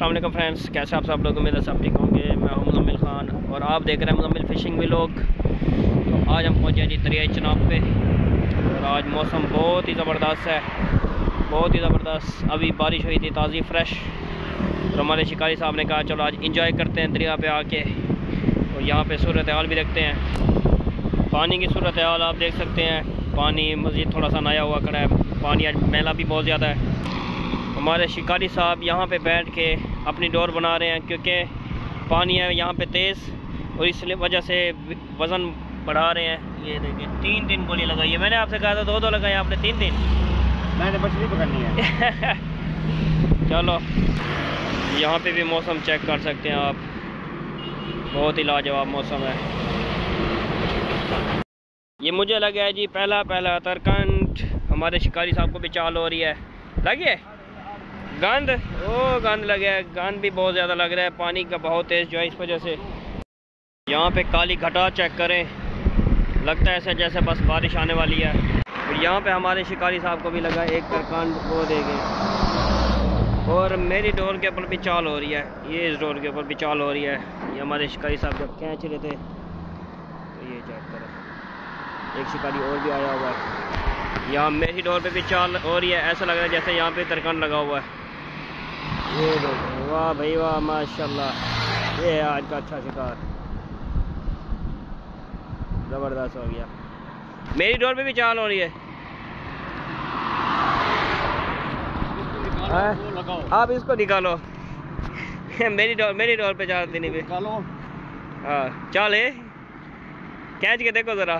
السلام علیکم فرینڈس کیسے آپ سب لوگ؟ میرے سب ٹھیک ہوں گے۔ میں ہوں مزمل خان اور آپ دیکھ رہے ہیں مزمل فشنگ بھی لوگ تو آج ہم پہنچے ہیں جی دریائے چناب پہ۔ اور آج موسم بہت ہی زبردست ہے۔ بہت ہی زبردست۔ ابھی بارش ہوئی تھی، تازی فریش۔ تو ہمارے شکاری صاحب نے کہا، چلو آج انجوائے کرتے ہیں دریا پہ آ کے۔ اور یہاں پہ صورتحال بھی دیکھتے ہیں۔ پانی کی صورتحال آپ دیکھ سکتے ہیں۔ پانی مزید تھوڑا سا نیا ہوا کھڑا ہے۔ پانی آج میلا بھی بہت زیادہ ہے۔ ہمارے شکاری صاحب یہاں پہ بیٹھ کے اپنی ڈور بنا رہے ہیں کیونکہ پانی ہے یہاں پہ تیز اور اس وجہ سے وزن بڑھا رہے ہیں۔ یہ دیکھیں تین دن گولی لگائی ہے۔ میں نے آپ سے کہا تھا دو دو لگائی آپ نے تین دن۔ میں نے مچھلی پکڑنی ہے۔ چلو یہاں پہ بھی موسم چیک کر سکتے ہیں آپ۔ بہت ہی لاجواب موسم ہے۔ یہ مجھے لگا ہے جی پہلا پہلا ترکنٹ ہمارے شکاری صاحب کو بھی چال ہو رہی ہے۔ لگے گند او گند لگا ہے گند بھی بہت زیادہ لگ رہا ہے۔ پانی کا بہت تیز جو ہے اس وجہ سے۔ یہاں پہ کالی گھٹا چیک کریں۔ لگتا ہے ایسے جیسے بس بارش آنے والی ہے۔ اور یہاں پہ ہمارے شکاری صاحب کو بھی لگا ایک ترکان وہ دے گئے۔ اور میری ڈور کے اوپر بھی چال ہو رہی ہے۔ یہ اس ڈور کے اوپر بھی چال ہو رہی ہے۔ یہ ہمارے شکاری صاحب جب کھینچ رہے تھے، تو یہ چیک کریں۔ ایک شکاری اور بھی آیا ہوا ہے۔ یہاں میری ڈور پہ بھی چال ہو رہی ہے۔ ایسا لگ رہا ہے جیسے یہاں پہ ترکان لگا ہوا ہے۔ یہ دیکھیں واہ بھائی واہ ماشاء اللہ یہ ہے آج کا اچھا شکار۔ زبردست ہو گیا۔ میری ڈور پہ بھی چال ہو رہی ہے۔ ہاں؟ آپ اس کو نکالو۔ میری ڈور میری ڈور پہ چال دینی پہ۔ نکالو۔ ہاں چال ہے۔ کھینچ کے دیکھو ذرا۔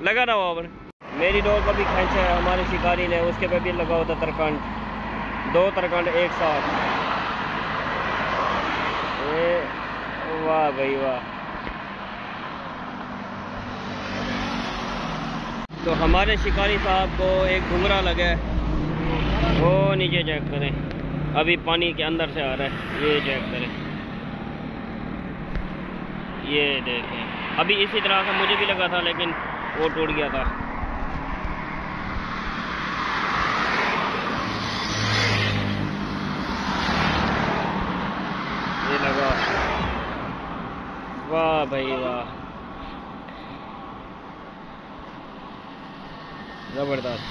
لگا نا وہ میری ڈور پر بھی کھینچا ہے۔ ہمارے شکاری نے اس کے پہ بھی لگا ہوتا ترکنڈ دو ترکنڈ ایک ساتھ واہ بھائی، واہ۔ تو ہمارے شکاری صاحب کو ایک گھنگرا لگا ہے۔ وہ نیچے چیک کریں۔ ابھی پانی کے اندر سے آ رہا ہے۔ یہ چیک کریں۔ یہ دیکھیں۔ ابھی اسی طرح سے مجھے بھی لگا تھا، لیکن وہ ٹوٹ گیا تھا یہ لگا واہ بھائی واہ۔ زبردست۔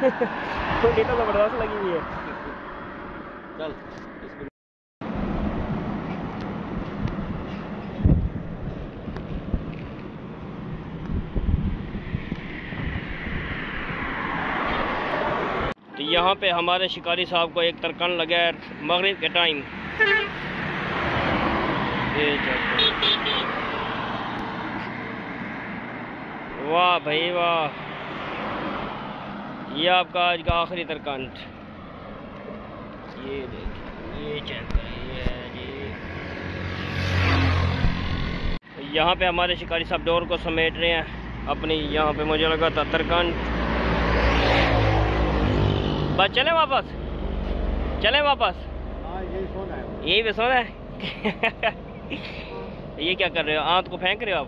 زبردست لگی ہوئی ہے۔ چل۔ یہاں پہ ہمارے شکاری صاحب کو ایک ترکن لگا ہے مغرب کے ٹائم واہ بھائی واہ۔ یہ آپ کا آج کا آخری ترکنٹ یہ دیکھیں، یہ چیک ہے جی۔ یہاں پہ ہمارے شکاری صاحب ڈور کو سمیٹ رہے ہیں۔ اپنی یہاں پہ مجھے لگا تھا ترکنٹ بس چلیں واپس۔ چلیں واپس۔ ہاں یہی پہ سونا ہے۔ یہ کیا کر رہے ہو؟ آنت کو پھینک رہے ہو آپ؟